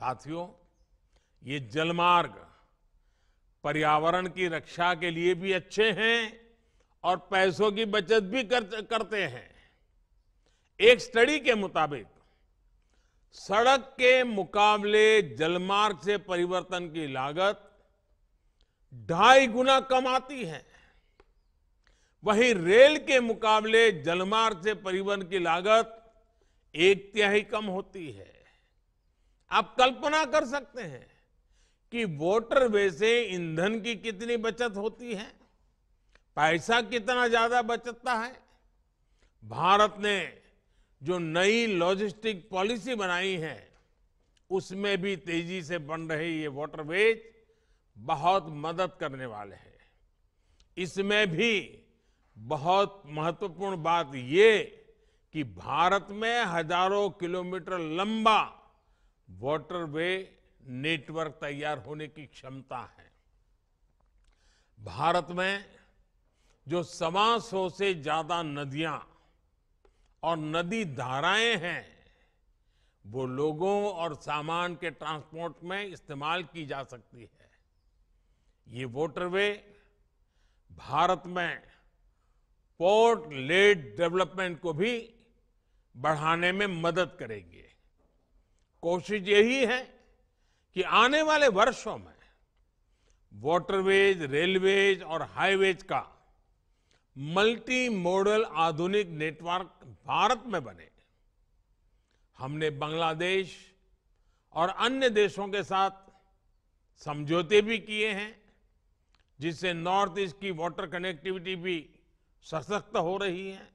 साथियों ये जलमार्ग पर्यावरण की रक्षा के लिए भी अच्छे हैं और पैसों की बचत भी कर, करते हैं। एक स्टडी के मुताबिक सड़क के मुकाबले जलमार्ग से परिवर्तन की लागत ढाई गुना कम आती है। वहीं रेल के मुकाबले जलमार्ग से परिवहन की लागत एक तिहाई कम होती है। आप कल्पना कर सकते हैं कि वोटरवे से ईंधन की कितनी बचत होती है? पैसा कितना ज़्यादा बचता है? भारत ने जो नई लॉजिस्टिक पॉलिसी बनाई है, उसमें भी तेज़ी से बन रहे ये वाटरवेज बहुत मदद करने वाले हैं। इसमें भी बहुत महत्वपूर्ण बात ये कि भारत में हज़ारों किलोमीटर लंबा वाटरवे नेटवर्क तैयार होने की क्षमता है। भारत में जो सवा सौ से ज़्यादा नदियाँ और नदी धाराएँ हैं, वो लोगों और सामान के ट्रांसपोर्ट में इस्तेमाल की जा सकती है। ये वाटरवे भारत में पोर्ट लेड डेवलपमेंट को भी बढ़ाने में मदद करेंगे। कोशिश यही है कि आने वाले वर्षों में वाटरवेज रेलवेज और हाईवेज का मल्टी मॉडल आधुनिक नेटवर्क भारत में बने। हमने बांग्लादेश और अन्य देशों के साथ समझौते भी किए हैं, जिससे नॉर्थ ईस्ट की वाटर कनेक्टिविटी भी सशक्त हो रही है।